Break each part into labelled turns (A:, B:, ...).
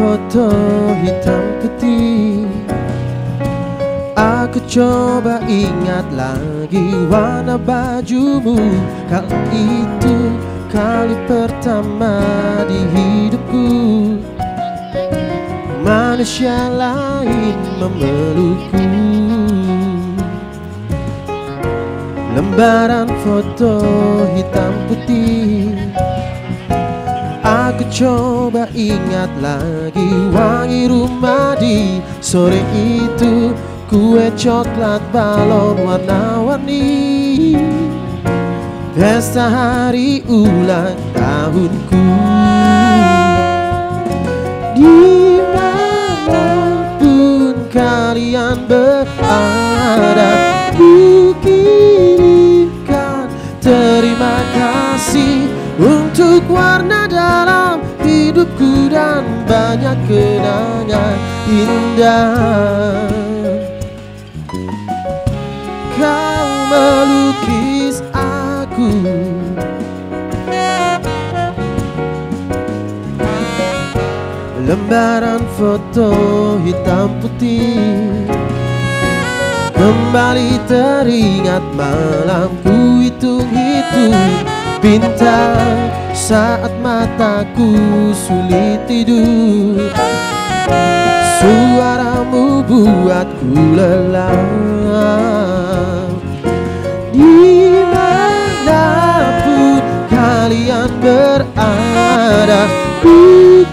A: foto hitam putih. Aku coba ingat lagi warna bajumu. Kali itu kali pertama di hidupku. Manusia lain memelukku. Lembaran foto hitam putih Aku coba ingat lagi wangi rumah di sore itu. Kue coklat balon warna-warni. Pesta hari ulang tahunku. Di mana pun kalian berada Ku kirimkan terima kasih Untuk warna dalam hidupku dan banyak kenangan indah. Kau melukis aku. Lembaran foto hitam putih. Kembali teringat malamku hitung-hitung Bintang saat mataku sulit tidur. Suaramu buatku lelah. Di mana pun kalian berada Ku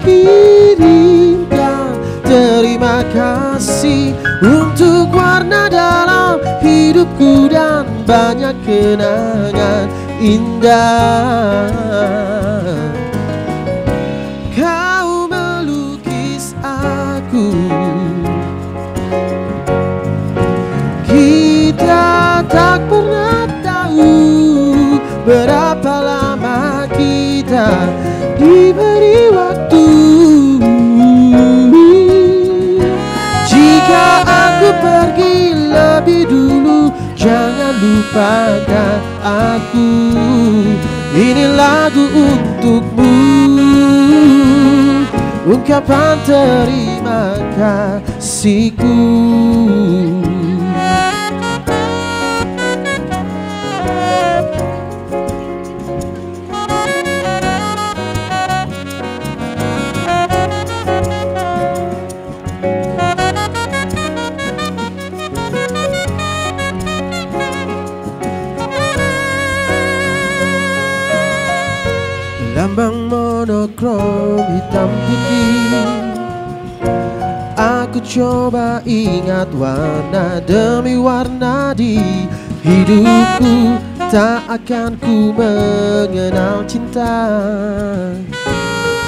A: kirimkan terima kasih Untuk warna dalam hidupku dan banyak kenangan indah. Kau melukis aku. Kita tak pernah tahu Berapa lama kita diberi waktu. Jika aku pergi lebih dulu Jangan lupakan aku. Ini lagu untukmu. Ungkapan terima kasihku Lambang monokrom hitam putih. Aku coba ingat warna demi warna di hidupku. Tak akan ku mengenal cinta.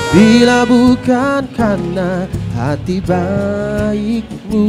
A: Bila bukan karena hati baikmu